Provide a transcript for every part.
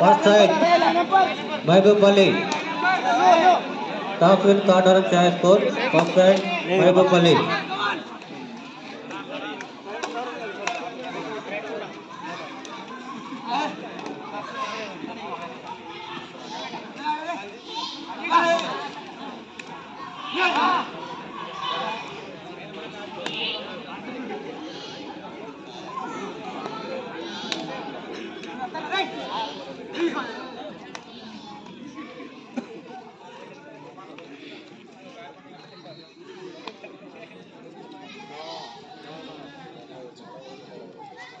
First side Mahbub Ali top win corner चाहे score first side Mahbub Ali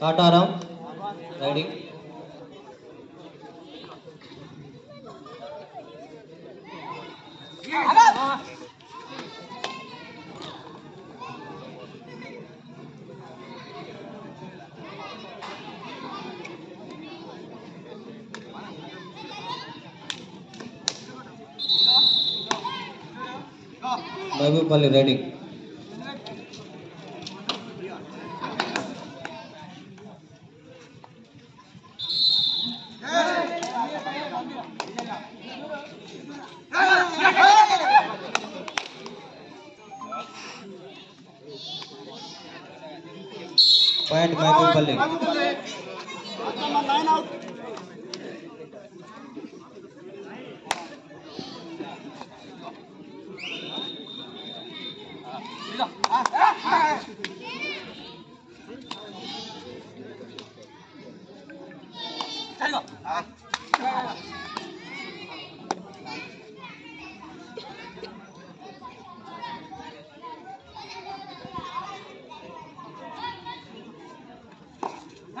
Kataram raiding Babu Mahbubali ready Olha.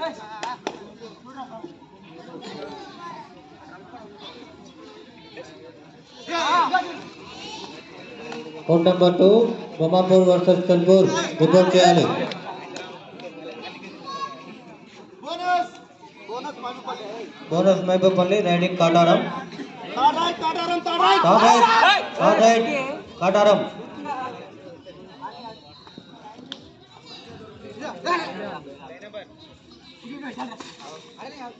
Phone number two Bamapur versus Chandpur report chair bonus Maipalli raiding Kataram Kataram Kataram Ran out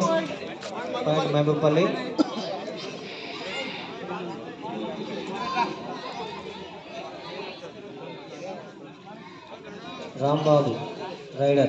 by Mehbubpalli. Rambabu, rider.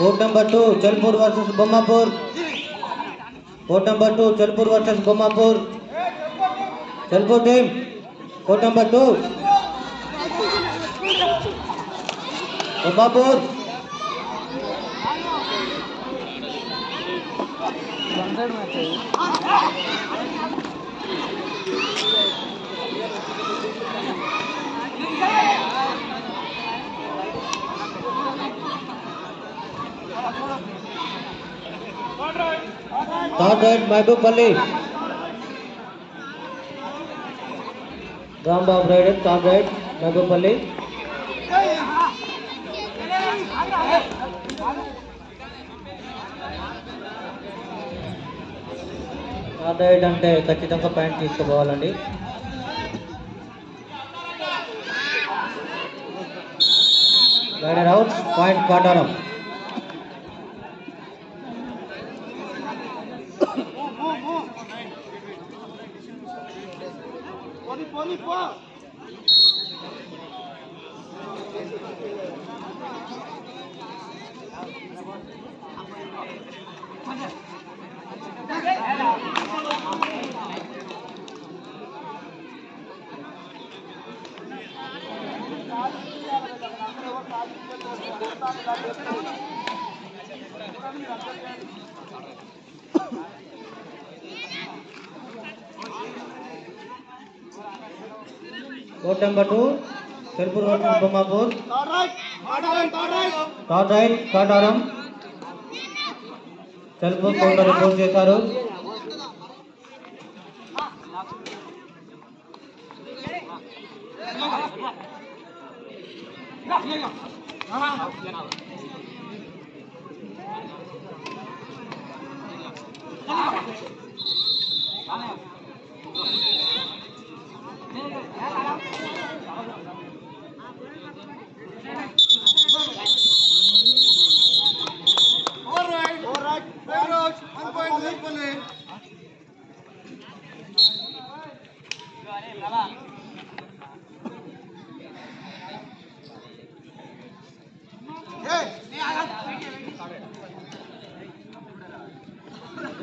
Vote number 2, Chalpur versus Bomapur. Vote number 2, Chalpur versus Bomapur. Chalpur team. Vote number 2. Bomapur. తాండేడ్ Mahabubpalli Rambabu rider తాండేడ్ మహబూబ్పల్లి తాండేడ్ అంటే ఖచ్చితంగా pant తీసుకుపోవాలండి rider out point Kataram road number two Tirpur road Bomapur card card card आरम तिरपुर कौन report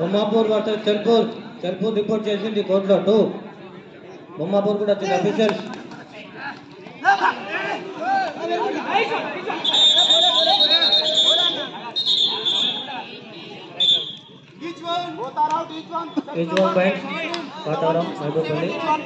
Bommapur versus Chelpur Chelpur report చేసింది కోర్టులో టూ బొమ్మాపూర్ కూడా వచ్చింది officials Each one. Both are out. Each one. Each one point Kataram మైబూపల్లి Each one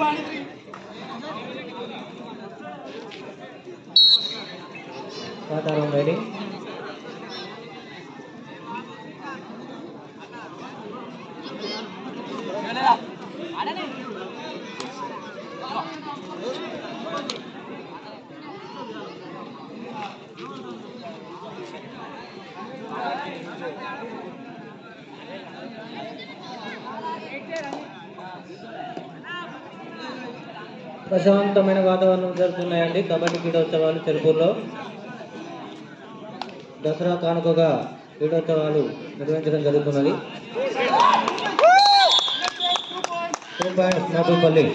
ప్రశాంతమైన వాతావరణం జరుగుతున్నాయండి కబడ్డీ క్రీడోత్సవాలు తెలుపూర్లో దసరా కానుకగా క్రీడోత్సవాలు నిర్వహించడం జరుగుతున్నది నాటుపల్లి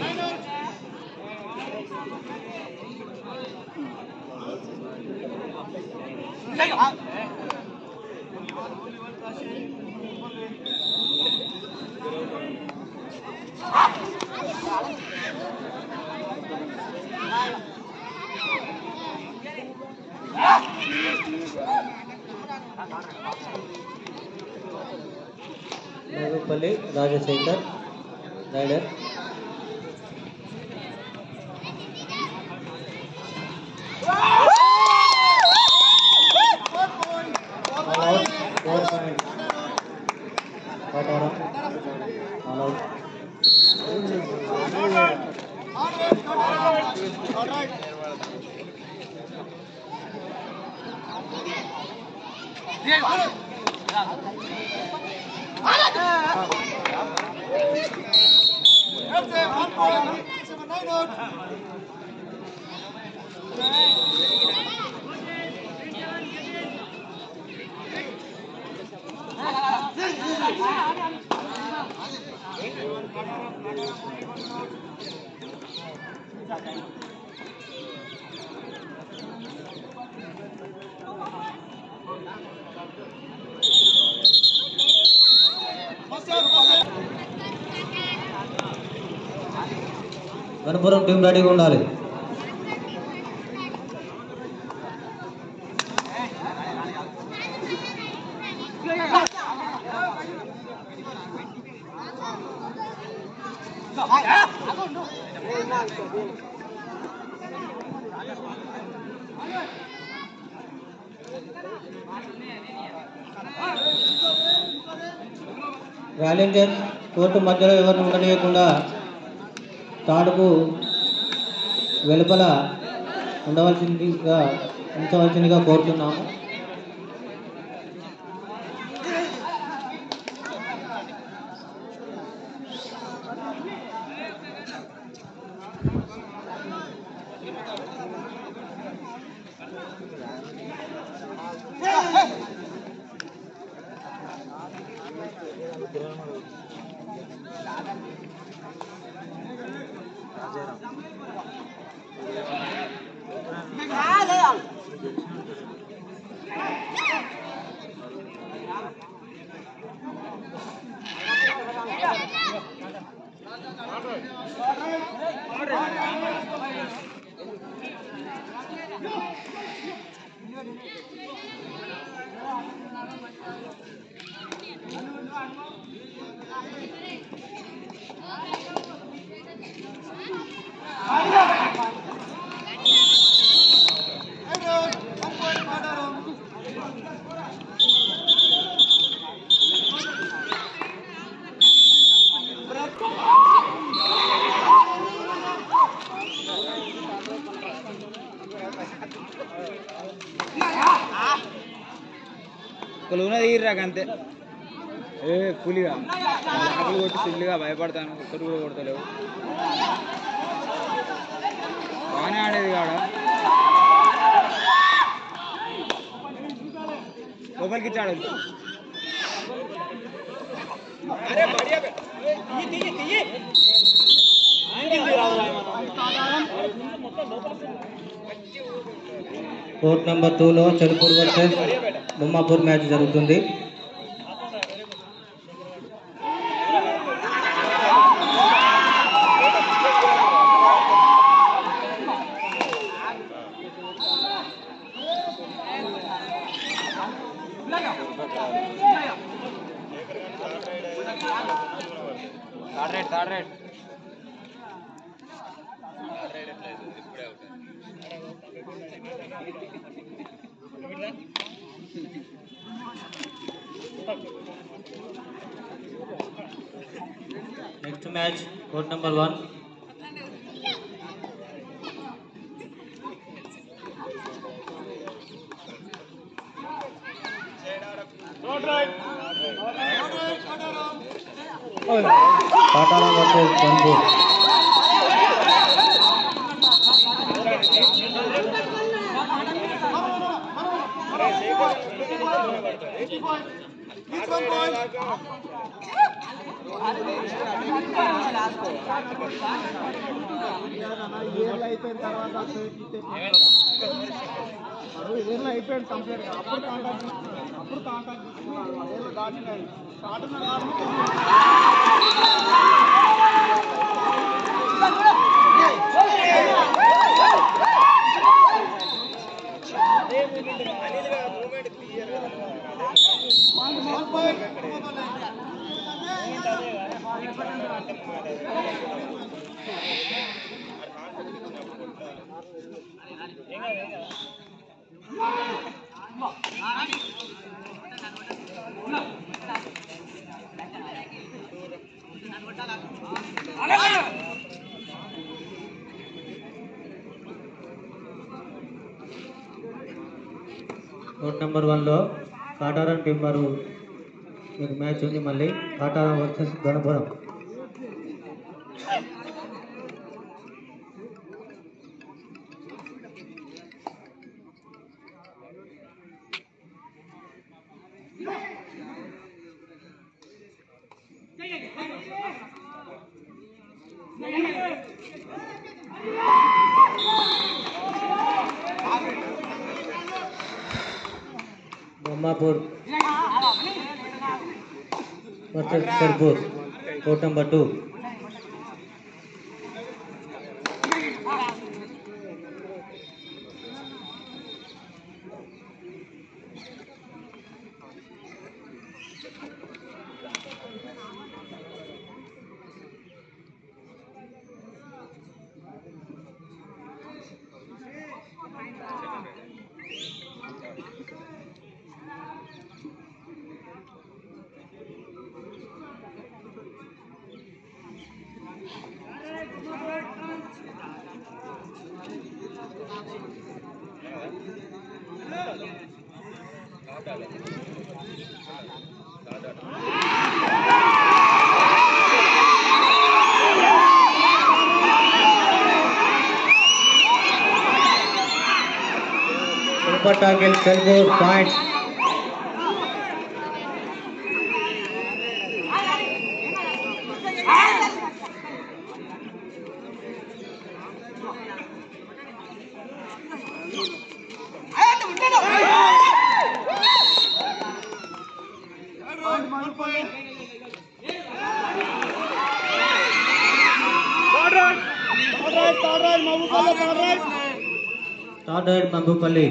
గణపురం టీం రెడీగా ఉండాలి వాలంటీర్ కోర్టు మధ్యలో ఎవరిని ఉండనీయకుండా తాడుకు వెలుపల ఉండవలసిందిగా ఉంచవలసిందిగా కోరుతున్నాము కొలువున తీయరాక అంతే ఏ పులిగా ఆకులు కొట్టి సిల్లుగా భయపడతాను ఒక్కరు కూడా కొడతలేవు బాగానే ఆడేది కాడ లోపలికి ఇచ్చాడు కోర్ట్ నెంబర్ టూలో చెరుపూర్ వర్సెస్ బొమ్మాపూర్ మ్యాచ్ జరుగుతుంది next match court number one Patara versus Keep on going. అయిపోయిన తర్వాత ఏళ్ళు అయిపోయింది కంప్లీట్ అప్పుడు కాంటాక్ట్ అప్పుడు కాంటాక్ట్ ఏళ్ళు దాటినాయి దాటిన కోట్ నెంబర్ వన్లో కాటారం టింబరు మీకు మ్యాచ్ ఉంది మళ్ళీ Kataram versus Ganapuram versus Sirpur court Kolkata will score points right third right Mahabubpalli third right third right Mahabubpalli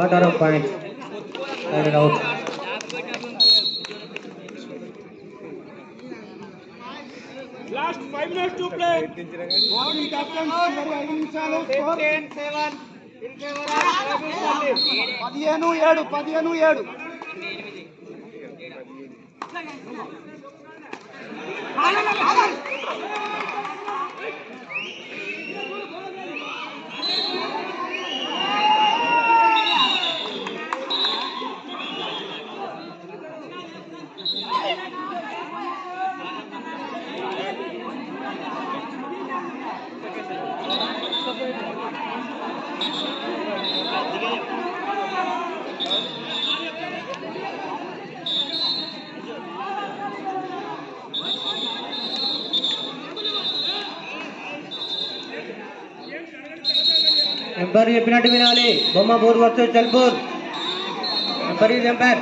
What are the points? Carried out. winners to play. What is captain? ఐదు నిమిషాలు score పదిహేను ఏడు పదిహేను ఏడు ఎంపైర్ చెప్పినట్టు వినాలి Bommapur versus Chalpur umpire is umpire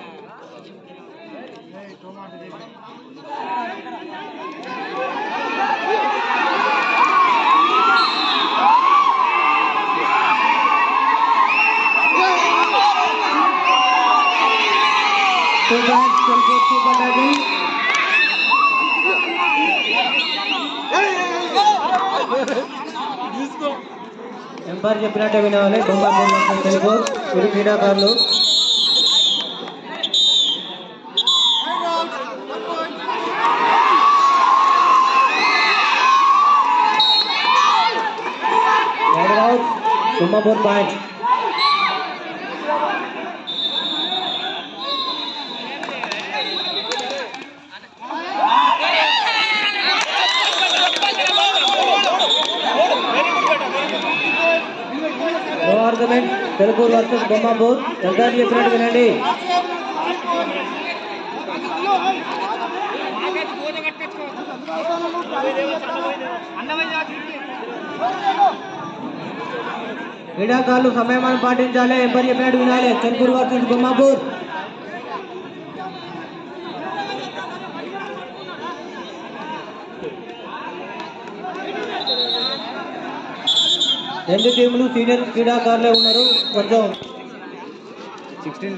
Umpire చెప్పినట్టే వినవాలి బొమ్మ తెలుగు ఇరు క్రీడాకారులు nummer 1 point. Argument Telupur versus Bommapur ఎంతైనా చెప్పినట్టు వినండి అన్నమయ్య క్రీడాకారులు సమయమాన్ని పాటించాలి ఎంపర్ చెప్పినట్టు వినాలి చంద్రపూర్ వర్సెస్ బొమ్మాపూర్ రెండు టీములు సీనియర్ క్రీడాకారులే ఉన్నారు కొంచెం సిక్స్టీన్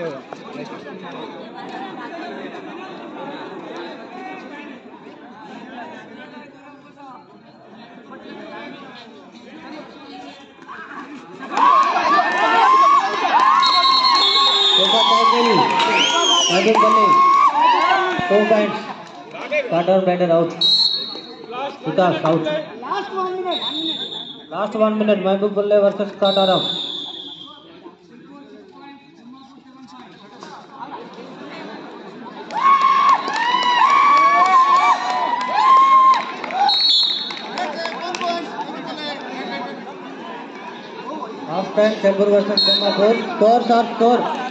साइकिल साइकिल बल्ले two points quarter batter out Vikas out last one minute Mahbub बल्ले versus Katara half time Chembur versus Jamapur score और स्कोर